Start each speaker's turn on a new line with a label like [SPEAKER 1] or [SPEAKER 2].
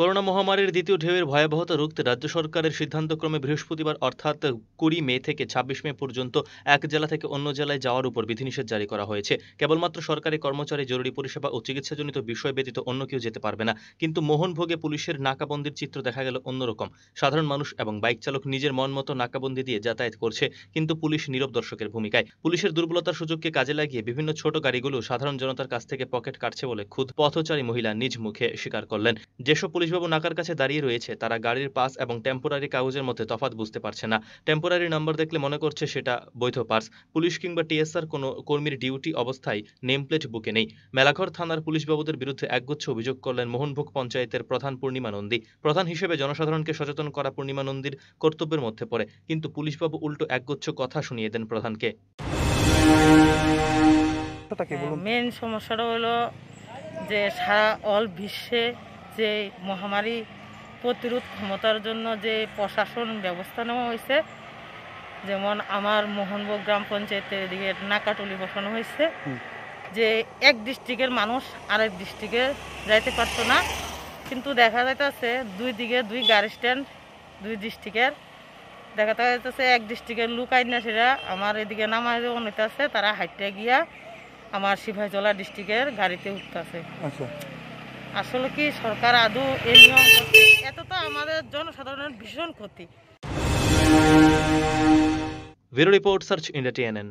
[SPEAKER 1] Corona মহামারীর দ্বিতীয় ঢেউয়ের ভয়াবহতা রুখতে রাজ্য সরকারের সিদ্ধান্তক্রমে বৃহস্পতিবার, অর্থাৎ কুড়ি মে থেকে ছাব্বিশ মে পর্যন্ত এক জেলা থেকে অন্য জেলায় যাওয়ার উপর বিধিনিষেধ জারি করা হয়েছে। কেবলমাত্র সরকারি কর্মচারী, জরুরি পরিষেবা ও চিকিৎসাজনিত বিষয় ব্যতীত অন্য কেউ যেতে পারবে না। কিন্তু মোহনভোগে পুলিশের নাকাবন্দির চিত্র দেখা গেল অন্যরকম। সাধারণ মানুষ এবং বাইক চালক নিজের মন মতো নাকাবন্দি দিয়ে যাতায়াত করছে, কিন্তু পুলিশ নীরব দর্শকের ভূমিকায়। পুলিশের দুর্বলতার সুযোগকে কাজে লাগিয়ে বিভিন্ন ছোট গাড়িগুলো সাধারণ জনতার কাছ থেকে পকেট কাটছে বলে খুদ পথচারী মহিলা নিজ মুখে স্বীকার করলেন। যেসব পুলিশবাবু নাকার কাছে দাঁড়িয়ে রয়েছে। তারা গাড়ির পাস এবং টেম্পোরারি কাগজের মধ্যে তফাৎ বুঝতে পারছে না। টেম্পোরারি নাম্বার দেখলে মনে করছে সেটা বৈধ পার্স। পুলিশ কিংবা টিএসআর কোনো কর্মীর ডিউটি অবস্থায় নেম প্লেট বুকে নেই। মেলাঘর থানার পুলিশবাবুদের বিরুদ্ধে একগুচ্ছ অভিযোগ করলেন মোহনভোগ পঞ্চায়েতের প্রধান পূর্ণিমা নন্দী। প্রধান হিসেবে জনসাধারণকে সচেতন করা পূর্ণিমা নন্দীর কর্তব্যের মধ্যে পড়ে। কিন্তু পুলিশবাবু উল্টো একগুচ্ছ কথা শুনিয়ে দেন প্রধানকে।
[SPEAKER 2] মেন সমস্যাটা হলো যে সারা অল বিশ্বে যে মহামারী প্রতিরোধ ক্ষমতার জন্য যে প্রশাসন ব্যবস্থা নেওয়া হয়েছে যেমন আমার মোহনভোগ গ্রাম পঞ্চায়েতের এদিকে নাকাটলি বসানো হয়েছে যে এক ডিস্ট্রিক্টের মানুষ আরেক ডিস্ট্রিক্টে যাইতে পারতো না। কিন্তু দেখা যাইতেছে দুই দিকে দুই গাড়ি স্ট্যান্ড দুই ডিস্ট্রিক্টের। দেখা যাইতেছে এক ডিস্ট্রিক্টের লোক আইন না আমার এদিকে নামায় যেমন হইতেছে তারা হাইটে গিয়া আমার সিপাহীজলা ডিস্ট্রিক্টের গাড়িতে উঠতেছে।
[SPEAKER 3] আচ্ছা।
[SPEAKER 2] আসলে কি সরকার আদৌ এই নিয়ম করছে? এত তো আমাদের জনসাধারণের ভীষণ ক্ষতি।
[SPEAKER 1] Bureau report search India TNN.